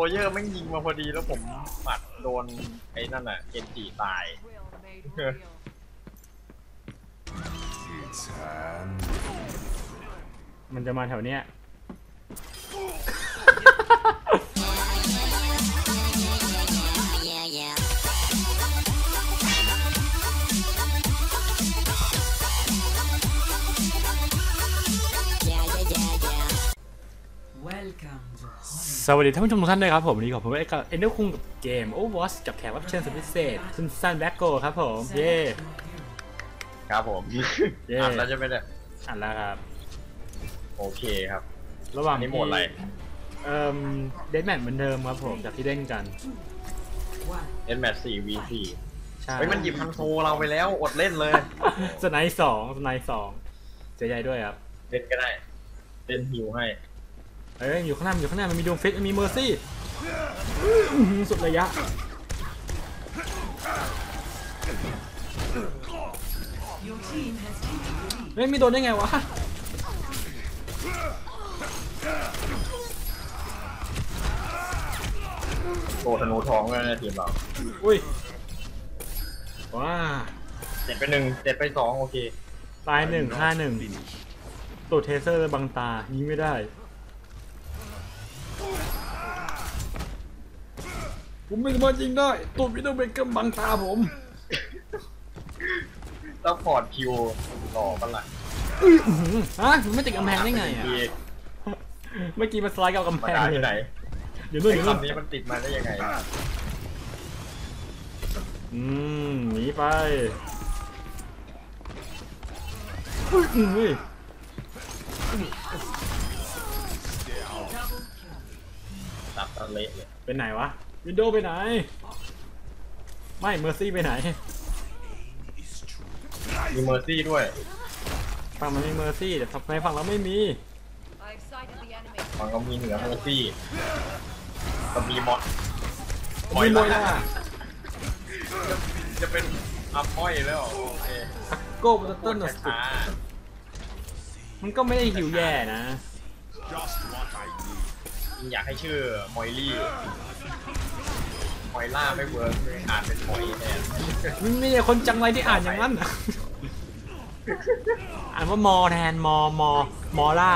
ตัวเยอะไม่งยิงมาพอดีแล้วผมปัดโดนไอ้นั่นอะเอ็นจีตาย Will made real. It's hand. มันจะมาแถวเนี้ย Yeah, yeah. Yeah, yeah, yeah, yeah. Welcome to สวัสดีท่านผู้ชมทุกท่านด้วยครับผมวันนี้ขอบคุณไอ้กับเอ็นเดอร์คุงกับเกม Overwatch กับแขกรับเชิญสุดพิเศษคุณซันแบ็กโกครับผมเย่ครับผมเย้อ่านแล้วจะไม่ได้อ่านแล้วครับ โอเคครับ ระหว่างอันนี้โหมดอะไร เอ่อเดนแมทเหมือนเดิมครับผมจากที่เล่นกัน one. เอ็นแมทสี่วีสี่ใช่เฮ้ยมันหยิบฮันโซเราไปแล้วอดเล่นเลยสไนด์สองสไนด์สองเสียใจด้วยครับ เล่นก็ได้เล่นฮิวให้ เอ้ยอยู่ข้างหน้ามันอยู่ข้างหน้ามันมีดวงฟิตมันมีเมอร์ซี่สุดระยะ Your team has taken the lead. เฮ้ยไม่โดนได้ไงวะโตธนูทองก็ในทีมเรา อุ้ย ว้าเจ็ดไปหนึ่งเจ็ดไปสองโอเค ตายหนึ่งฆ่าหนึ่งตูดเทเซอร์บังตายิงไม่ได้ ผมไม่สามารถยิงได้ตูดวิดเดอร์เบเกอร์บังตาผมต้องพอร์ตคิวหล่อมันละอื้อหือฮะมันไม่ติดกำแพงได้ไงอะดีเมื่อกี้มันสไลด์กับกำมาแพงได้เลที่ไหนยอยู่นู่นอไอ้ยู่นู่นคำนี้มันติดมาได้ยังไงอืมหนีไปอุ้ยอุ้ยตับตะเละเลยไปไหนวะ Widow ไปไหน ไม่เมอร์ซี่ไปไหน มีเมอร์ซี่ด้วยฝั่งมันมีเมอร์ซี่แต่ฝั่งในฝั่งเราไม่มี I've sighted the enemy. มันก็มีเหนือเมอร์ซี่ก็มีมอสมีมวยล่ะจะเป็นอัพมอยแล้วโอเคโก้บัตเติ้ลช้าสุดมันก็ไม่ได้หิวแย่นะ อยากให้ชื่อมอยลี่ม อยล่าไม่เวิร์กอ่านเป็นมอยแทนมันไม่ใช่คนจังไรที่อ่านอย่างนั้นอ่านว่ามอแทนมอมอมอล่า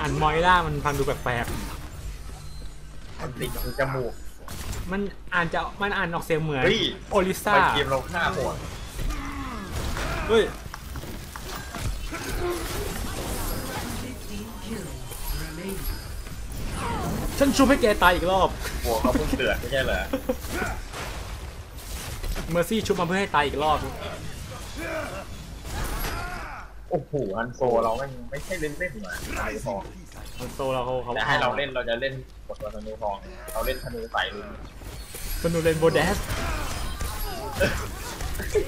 อ่านมอยล่ามันฟังดูแปลกมันติดตรงจมูกๆมันอ่านจะมันอ่านออกเสียงเหมือนเฮ้ยโอลิซ่าไปเกมเราฆ่าโหดเฮ้ย ฉันชุบให้แกตายอีกรอบ หัวเขาเพิ่งเดือดไม่ใช่เหรอเมอร์ซี่ชุบมาเพื่อให้ตายอีกรอบ โอ้โหอันโซเราไม่ไม่ใช่เล่นเล่นมาธนูทองมันโตเราเขาเขาแต่ให้เราเล่นเราจะเล่นกดตัวธนูทองเราเล่นธนูใส่ลุนสนุกเล่นโบเดส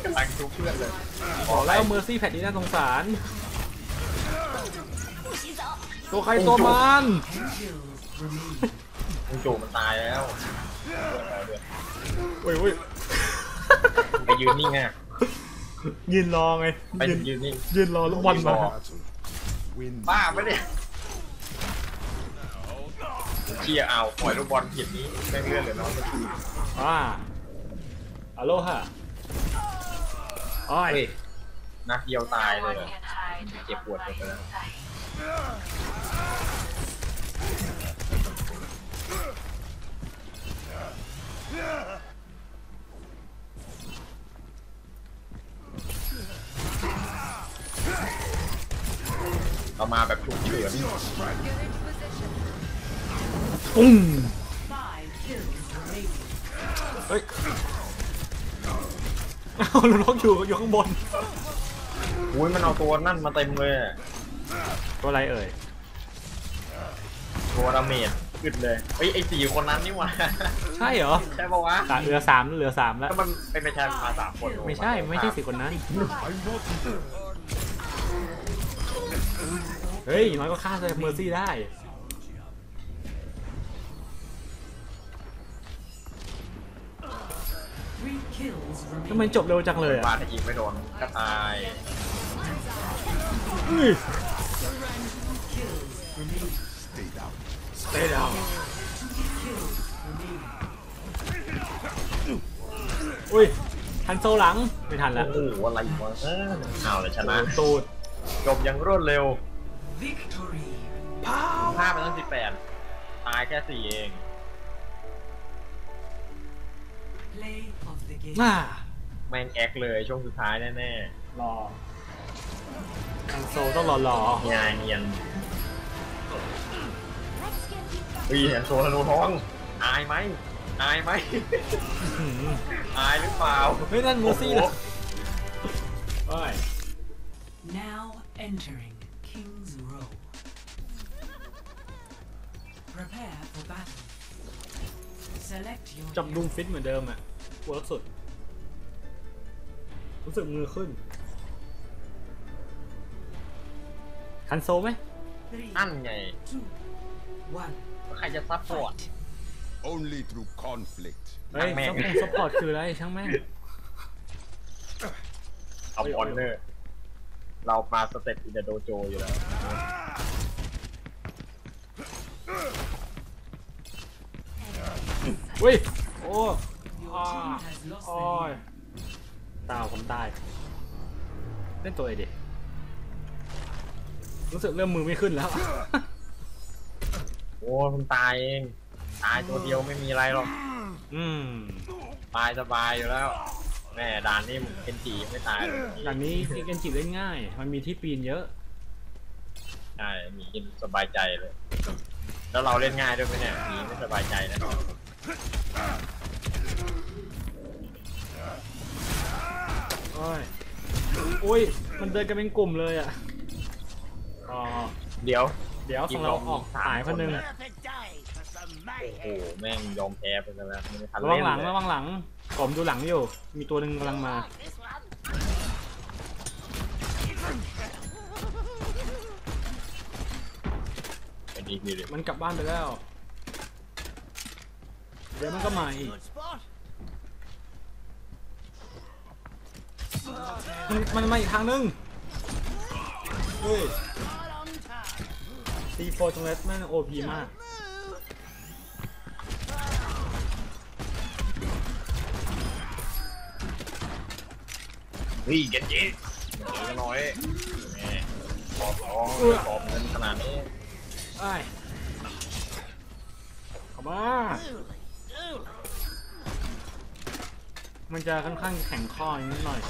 กำลังชุบเพื่อนเลยบอกแล้วเมอร์ซี่แพทนี้น่าสงสาร ตัวใครตัวมัน10 kills remaining. มึงจู่มันตายแล้วโอ้ยโอ้ยไปยืนนิ่งอะยืนรอไงไปยืนยืนนิ่งยืนรอลูกบอลมา Battle. Win. บ้าไม่ได้เชียร์เอาปล่อยลูกบอลผิดนี้ไม่เลื่อนเลยเนาะอ่าอโลฮะอ้อยเฮ้ยนัดเดียวตายเลยเหรอเจ็บปวดไปแล้ว เรามาแบบฉุกเฉินปุ้ง5 kills remaining. เฮ้ยเอาลูกนกอยู่อยู่ข้างบนอุ้ยมันเอาตัวนั่นมาเต็มเลยอะตัวอะไรเอ่ย ตัวดาเมจ ขึ้นเลยเฮ้ยไอสี่คนนั้นนี่หว่าใช่เหรอใช่ปะวะอะเหลือสามเหลือสามแล้ว ถ้ามันเป็นไปใช่มาสามคนไม่ใช่ไม่ใช่สี่คนนั้น เฮ้ยอย่างน้อยก็ฆ่าเซเมอร์ซี่ได้3 kills ทำไม remaining. จบเร็วจังเลยบาอะดยิงไม่โดนก็ตาย Stay down. อุ้ยทันโซหลัง ไม่ทันและโอ้โหอะไรวะเออเอาเลยชนะตูดจบอย่างรวดเร็วพลภาพมันตั้งสิบแปดตายแค่สี่เองมาแม่งแอคเลยช่วงสุดท้ายแน่รอทันโซต้องรอรอเงียนเนียน เฮ้ยโซธนูทองอายไหมอายไหมอื้อหืออายหรือเปล่าเฮ้ยนั่นมูซี่เหรอเฮ้ย Now entering King's Row. Prepare for battle. Select your จับดุม hero. ฟิตเหมือนเดิมอะปวดสุด รู้สึกมือขึ้นทันโซไหม Three, นั่นไง two, one. ใครจะซัพพอร์ต Fight. Only through conflict. เฮ้ยช่างแม่ซังพพอร์ตซัพพอร์ตคืออะไรช่างแม่งเอาออนเนอร์เรามาสเต็ปอินเดโดโจอยู่แล้วอุ้ย โอ้ Your อ่า team has lost โอ้ the ย lead. ตาวผมตาย เล่นตัวไอเด็กรู้สึกเริ่มมือไม่ขึ้นแล้ว โอ้คุณตายเอง ตายตัวเดียวไม่มีอะไรหรอก อืมตายสบายอยู่แล้ว แม่ด่านนี้ผมเป็นจีไม่ตายเลยด่านนี้ที่กันจิเล่นง่าย มันมีที่ปีนเยอะ ใช่หมีกินสบายใจเลย แล้วเราเล่นง่ายด้วยไหมเนี่ยหมีไม่สบายใจนะโอ้ยอุ้ย มันเดินกันเป็นกลุ่มเลยอะ อ๋อ เดี๋ยว เดี๋ยวของเราออกหายคนหนึ่งโอ้โหแม่งยอมแพ้ไปซะแล้วไม่ทันระวัเล่งนหลังเลยระวังหลังผมดูหลังอยู่ มีตัวหนึ่งกำลังมาไปดีดีเลยมันกลับบ้านไปแล้ว เดี๋ยวมันก็มาอีกมันมันมาอีกทางนึงเฮ้ย ซีโฟตรงเลสแม่งโอพีมาก เฮ้ยเก็ตเจ๊เดี๋ยวน้อยแหม่ขอท้องขอบเงินขนาดนี้ไอ้ยเข้ามา มันจะค่อนข้างแข็งข้อนิดหน่อย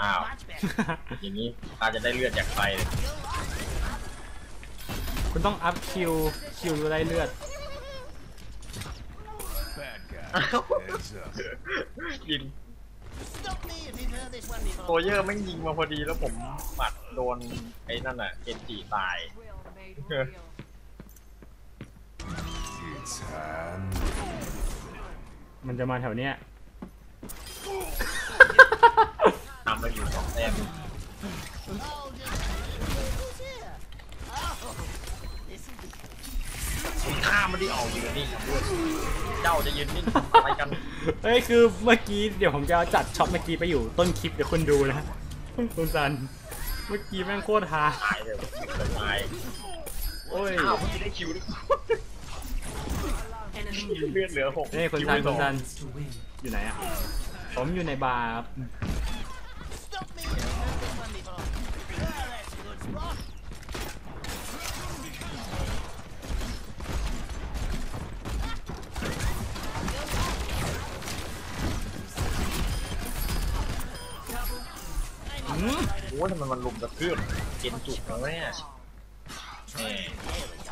อ้าว อย่างนี้อาจจะได้เลือดจากไฟเลยคุณต้องอัพคิวคิวได้เลือด Bad guy. อ้าว Heads up. ยิงโซเยอร์แม่งยิงมาพอดีแล้วผมปัดโดนไอ้นั่นอะเกนจิตาย Will made real. It's hand. มันจะมาแถวเนี้ย ทำ มาอยู่สองแต้มข้ามมันที่ออกอยู่นี่ครับด้วยเจ้าจะยืนนิ่งทำอะไรกัน เฮ้ยคือเมื่อกี้เดี๋ยวผมจะจัดช็อตเมื่อกี้ไปอยู่ต้นคลิปเดี๋ยวคุณดูนะคุณซัน เมื่อกี้แม่งโคตรฮาตายเลยจะตายโอ้ยอ้าวเมื่อกี้ได้คิวด้วย Enemy เลือดเหลือหกเฮ้ยคุณซันคุณซัน needs to win. อยู่ไหนอะผมอยู่ในบาร์ มโอ้ยทำไมมันลุมกระทืบเกนจุกนะเนี่ยแหม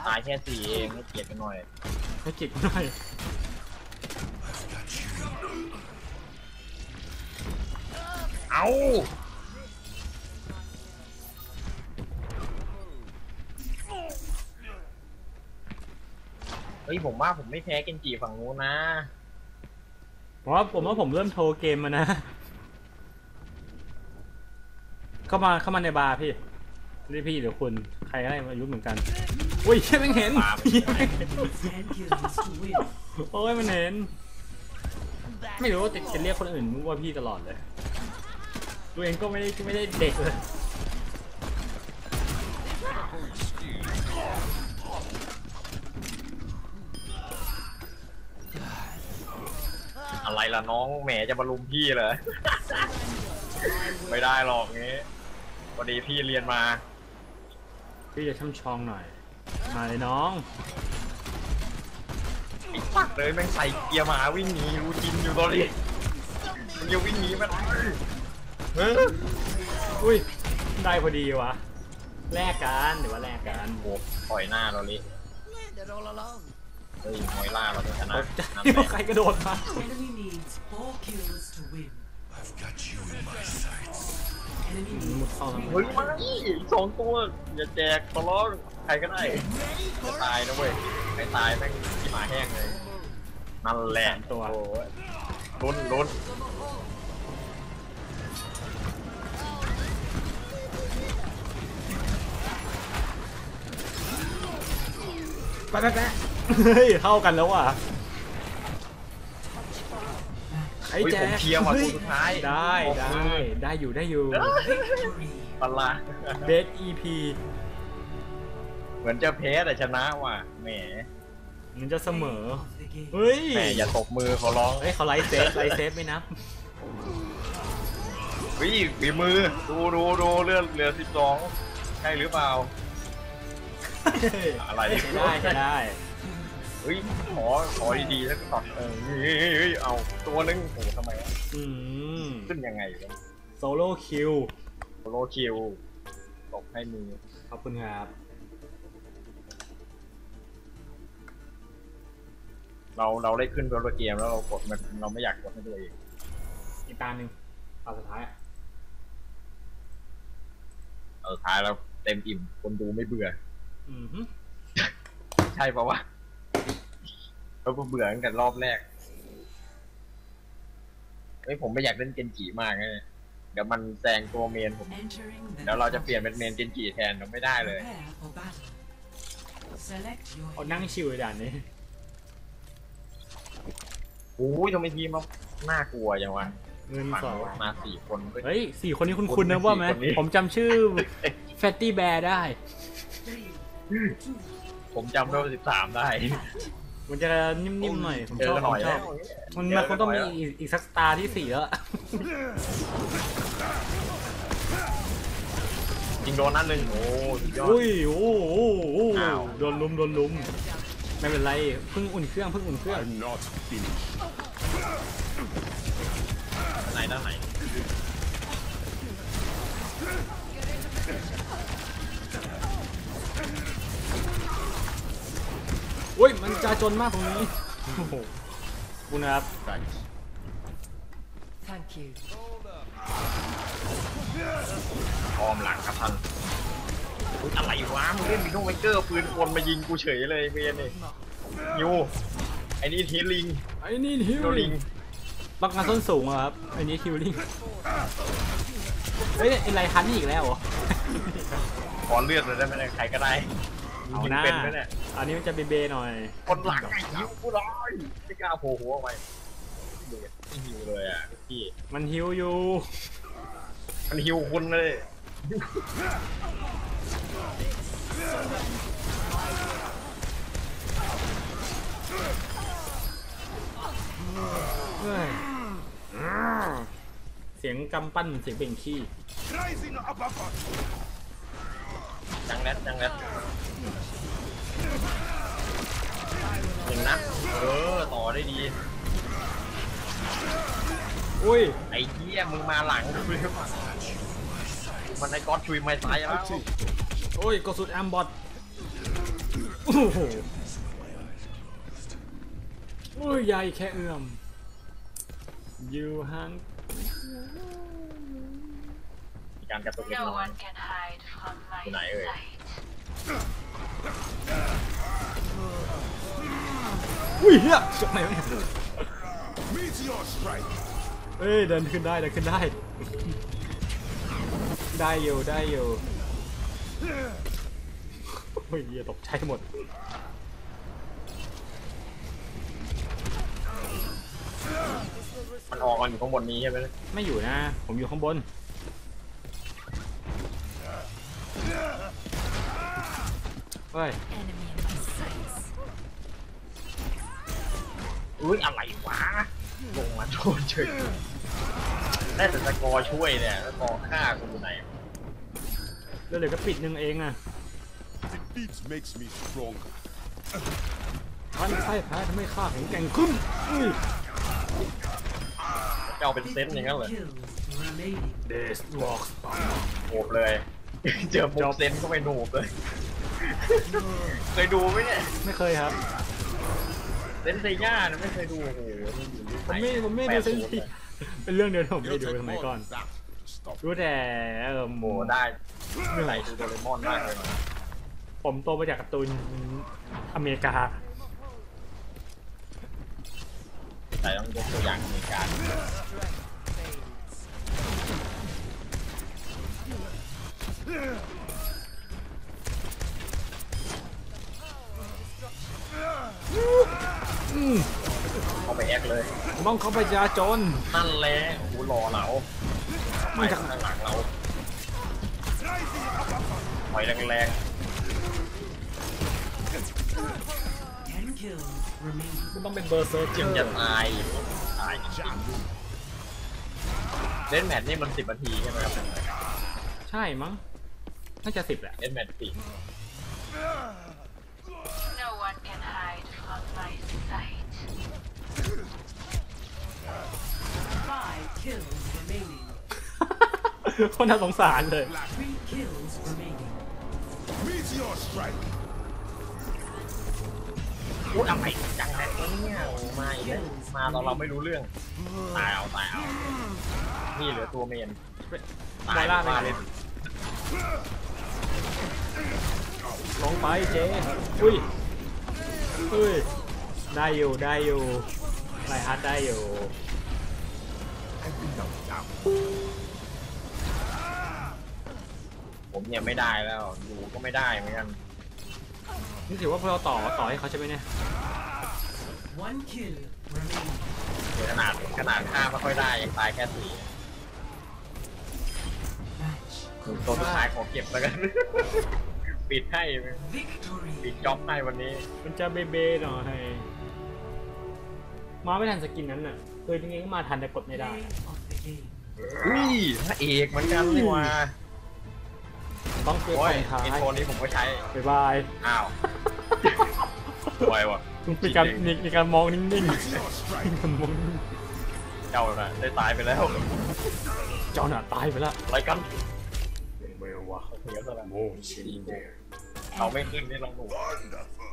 ตายแค่สี่เองไม่เกลียดกันหน่อยให้จิกหน่อยเอาเฮ้ยผมว่าผมไม่แพ้เกนจิฝั่งนู้นนะผมว่าผมว่าผมเริ่มโทรเกมมานะ เข้ามาเข้ามาในบาร์พี่นี่พี่หรือคุณใครก็ได้อายุเหมือนกันอุ้ยแค่ไม่เห็นโอ้ยมันเห็น ไม่รู้ว่าจะเรียกคนอื่นว่าพี่ตลอดเลยตัวเองก็ไม่ได้ไม่ได้เด็กเลยอะไรล่ะน้องแหมจะมาลุมพี่เลย ไม่ได้หรอกงี้ พอดีพี่เรียนมา พี่จะช่ำชองหน่อย มาเลยน้อง ไอ้ปักเลยแม่งใส่เกียร์หมาวิ่งหนีรูจินอยู่ตอนนี้มึงจะวิ่งหนีมันเฮ้ยอุ้ย ได้พอดีวะแลกกันหรือว่าแลกกันโอ้ปล่อยหน้าเราเลยเฮ้ยมวยล่าเราต้องชนะจะนั่นที่แหละใครกระโดดมา Enemy needs four kills to win. I've got you in my sights. Enemy มุด needs เข้ามาเฮ้ยมาอีกสองตัวอย่าแจกขอร้องใครก็ได้จะตายนะเว้ยใครตายแม่งที่หมาแห้งเลยนั่นแหละสามตัวโอ้ยลุ้นลุ้นไปไปไปเฮ้ยเท่ากันแล้วว่ะ ไอ้เฮ้ยแจ๊ผมเคลียร์ว่ะตัวสุดท้ายได้ออกได้มือได้อยู่ได้อยู่ victory. ปลาร้าเบส EP เหมือนจะแพ้แต่ชนะว่ะแหมมันจะเสมอ Of the game. เฮ้ยแหมอย่าตบมือขอร้องเฮ้ยเขาไลฟ์เซฟไลฟ์เซฟไม่นับเฮ้ยฝีมือดูดูดูเลือดเหลือสิบสองใช่หรือเปล่าอะไรใช้ได้ใช้ได้ เฮ้ยขอขอดีๆแล้วก็ตอดเออเฮ้ยเฮ้ยเฮ้ยเอาตัวนึงโอ้โหทำไมวะอืมขึ้นยังไงวะโซโล่คิวโซโลคิวตบให้มือขอบคุณครับ เราเราได้ขึ้นตัวเกมแล้วเรากดมันเราไม่อยากกดให้ตัวเองอีกตาหนึ่งตาสุดท้ายอะเออท้ายแล้วเต็มอิ่มคนดูไม่เบื่อ อืมฮึใช่ปะวะ เราก็เบื่อตั้งแต่รอบแรกเฮ้ยผมไม่อยากเล่นเกนจิมากเลยเดี๋ยวมันแซงตัวเมนผม Entering the เดี๋ยวเราจะเปลี่ยนเป็นเมนเกนจิแทนเราไม่ได้เลย Prepare for battle. Select your เอานั่งชิวเลยด่านนี้โอ้ยทำไมทีมมันน่ากลัวอย่างวะเงินฝั่งสองนู้นมาสี่คนเว้ยเฮ้ยสี่คนนี้คุณคุณนะว่าไหมคนนี้ผมจำชื่อแฟตตี้แบร์ได้ three, ผมจำได้สิบสามได้ มันจะนิ่มๆหน่อยผมเจชอบอหน่อยผมชแล้อบวมันมันคงต้องมีอีกอีกสักสตาร์ที่สี่แล้วจริงโดนนั่นหนึ่งโอ้สุดยอดอุ้ยโอ้โหโอ้โหอ้าวโดนลุมโดนลุมไม่เป็นไรเพิ่งอุ่นเครื่องเพิ่งอุ่นเครื่อง I'm not finished. ไหนด้านไหน อุ้ยมันจาจนมากตรงนี้โอ้โหคุณนะครับ Thanks. Thank you. ออมหลังครับท่านอุ๊ยอะไรวะมึงเล่นมิโนไวเกอร์ปืนกลมายิงกูเฉยเลยเวียนนี่ยูไอ้นี่ทีลิงไอ้นี่ฮิวโนลิลิงงต้องการส้นสูงอะครับไอ้นี่ฮิวลิงเฮ้ยไอ้ไรทันนี่อีกแล้วเหรอขอเลือดเลยได้ไหมเนี่ยใครก็ได้ เอายิงหน้าเป็นไหมเนี่ยอันนี้มันจะเบเบหน่อย คนหลังไอ้ยิวกูร้อยไม่กล้าโผล่หัวออกไปเดือดไม่หิวเลยอะพี่มันฮิวอยู่ มันหิวคุณเลยเฮ้ยเสียงกำปั้นเสียงเบ่งขี้ Rising above us. จังแรดจังแรดหนึ่งนัดเออต่อได้ดี อุ้ยไอ้เหี้ยมึงมาหลังกูเลยมันไอ้ก๊อตชุยไม่ตายแล้วโอ้ยกดสุดแอมบอทโอ้โหโอ้ยใหญ่แค่เอื้อมอยู่ห่างมี การกระตุกเล็ก No น้อย one can hide from my อยู่ไหนเอ่ย sight. อุ้ยเฮียจบไหนวะเนี่ย Meteor strike. เอ้ยเดินขึ้นได้เดินขึ้นได้ ได้อยู่ได้อยู่โอ้ยเฮียตกใจหมดมันออกกันอยู่ข้างบนนี้ใช่ไหมไม่อยู่นะ ผมอยู่ข้างบน เฮ้ย Enemy in my sights. อุ้ยอะไรวะ ลงมาโดนเฉยได้แต่สกอร์ช่วยเนี่ยสกอร์ฆ่ากูอยู่ไหนแล้วเหลือก็ปิดหนึ่งเองอะ Defeat makes me stronger. พันไส้แพ้ทำให้ข้าแข็งแกร่งขึ้นอุ้ยจะเอาเป็นเซตอย่างนั้นเหรอ Kills remaining. เดสวอล์กโหบเลย เจอมุกเซนก็ไปหนูบเลย เคยดูไหมเนี่ยไม่เคยครับ เซนเซย่านะไม่เคยดูโอ้โหนี่อยู่ยุคผไหนมไม่ผมไม่ดูเซนซีเป็นเรื่องเดียวที่ผมไม่ It'll ดู take สมัย more ก่อน than that to stop รู้แต่เออโมโอ้โหได้ใส่ดูโดเรมอนมากเลยผมโตมาจากการ์ตูนอเมริกา แต่ต้องยกตัวอย่างในกา เอาไปแอคเลยมองเข้าไปจราจนนั่นแหละโอ้โหรอเราไปมันจะข้างหลังเราถอยแรง Ten kills remaining. มันต้องเป็นเบอร์เซอร์ๆเจจึองจะร์ตายตายจริงเล่นแมตช์นี่มันสิบนาทีใช่ไหมครับ ใช่มั้ง น่าจะสิบแหละเล่นแมตช์สี่ No คนน่าสงสารเลย Three kills remaining. Meteor strike. พูดอะไรจังเลยเนี่ยโอ้มาอีกแล้วมาตอนเราไม่รู้เรื่อง ตายเอาตายเอา นี่เหลือตัวเมนตายบอลล่าไปมาไหนเล่นลงไปเจ๊อุ้ยอุ้ย ได้อยู่ได้อยู่ไลฮัทได้อยู่ ผมเนี่ยไม่ได้แล้วอยู่ก็ไม่ได้เหมือนกันนี่ถือว่าพวกเราต่อต่อให้เขาใช่ไหมเนี่ย One kill remaining. เดี๋ยวขนาดขนาดฆ่าไม่ค่อยได้ยังตายแค่สี่ Match. ตัวสุดท้ายขอเก็บแล้วกัน ปิดให้ปิด Victory. จ็อบให้วันนี้มันจะเบเบหน่อยมาไม่ทันสกินนั้นน่ะคือจริงๆก็มาทันแต่กดไม่ได้ Play of the game. อุ้ยพระเอกเหมือนกันนี่หว่า ต้องเก็บโอ้ขยองท้ายอินโทรนี้ผมก็ใช้ บ๊ายบายอ้าวไวว่ะมีการมีมีการมองนิ่ง Meteor strike. ๆมองนิ่งเจ้าน่ะได้ตายไปแล้วเจ้าหน้าตายไปแล้วอะไรกันเบลวะเสียซะแล้วเขาไม่ขึ้นนี่ลองดู Wonderful.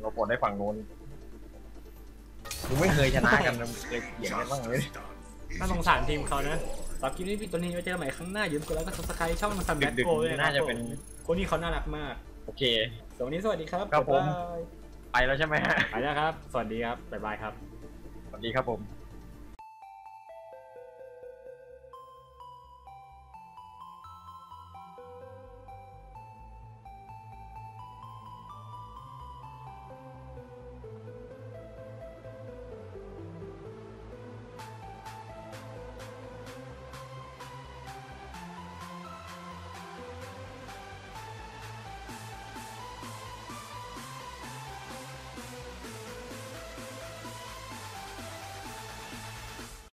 เราปลดได้ฝั่งนู้นกูไม่เคยชนะกันนะเลยเถียงกันบ้างเลยน่าสงสารทีมเขานะ สำหรับคลิปนี้พี่ตัวนี้ไว้เจอกันใหม่ครั้งหน้าอย่าลืมกดไลค์กดซับสไครต์ช่องซัมแบทดึกโกๆด้วยนะคน่ารับจะเป็น คนนี้เขาน่ารักมากโอเคสวัสดีสวัสดีครับครับผมบ๊ายบายไปแล้วใช่ไหมฮะไปแล้วครับ สวัสดีครับบ๊ายบายครับ สวัสดีครับผม